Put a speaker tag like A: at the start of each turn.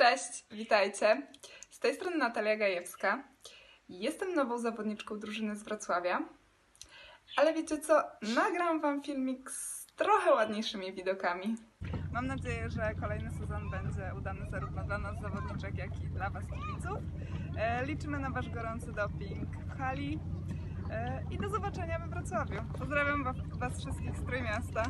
A: Cześć, witajcie. Z tej strony Natalia Gajewska. Jestem nową zawodniczką drużyny z Wrocławia. Ale wiecie co? Nagram Wam filmik z trochę ładniejszymi widokami. Mam nadzieję, że kolejny sezon będzie udany zarówno dla nas zawodniczek, jak i dla Was kibiców. E, liczymy na Wasz gorący doping w hali e, i do zobaczenia we Wrocławiu. Pozdrawiam Was wszystkich z Trójmiasta.